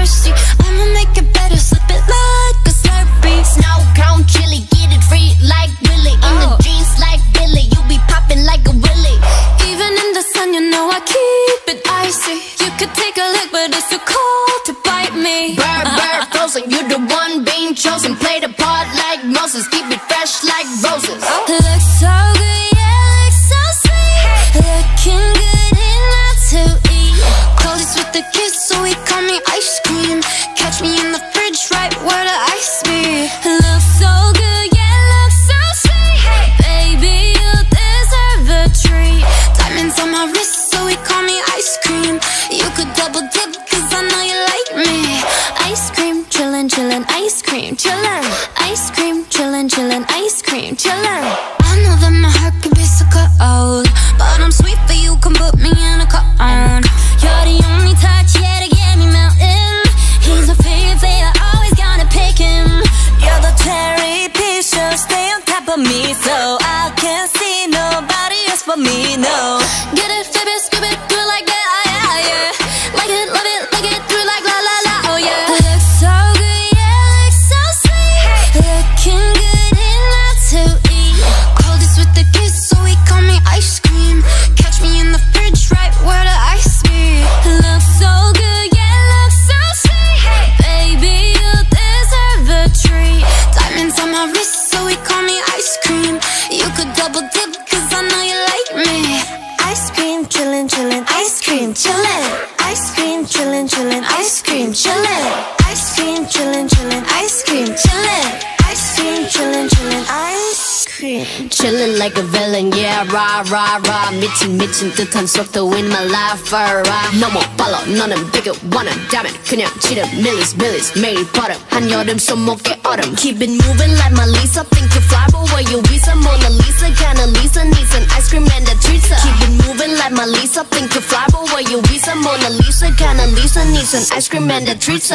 thirsty I'ma make it better, slip it like a Slurpee Snow cone chili, get it free like Willy In oh. the jeans like Billy, you be popping like a willy Even in the sun, you know I keep it icy. You could take a lick, but it's too cold to bite me. Bird, bird, frozen, you the one being chosen. Play the part like Moses, keep it fresh like roses. Oh. Looks so good, yeah, looks so sweet. Looking good enough to eat Cold with the kiss, so he call me ice chillin', chillin', ice cream, chillin'. Ice cream, chillin', chillin', ice cream, chillin'. I know that my heart can be so cold, but I'm sweet for you, can put me in a cone. You're the only touch, yeah, to get me melting. He's a favorite, I always gotta pick him. You're the cherry piece, so stay on top of me So I can't see nobody else but me, no double dip, cause I know you like me. Ice cream, chillin', chillin', ice cream, chillin'. Ice cream, chillin', chillin', ice cream, chillin'. Ice cream, chillin', chillin', ice cream, chillin'. Ice cream, chillin', chillin', ice cream. Chillin' like a villain, yeah, rah, rah, rah. 미친, 미친 듯한 속도 in my life, alright. 너무 빨라, 너는 되게 원한다면 그냥 지름, 밀리스, 밀리스, 매일 버릇. 한여름 손목에 얼음. Keep it moving like my Lisa. Think you fly, but where you visa? Mona Lisa, kinda Lisa, needs an ice cream and a treat. Keep it moving like my Lisa. Think you fly, but where you visa? Mona Lisa, kinda Lisa, needs an ice cream and a treat.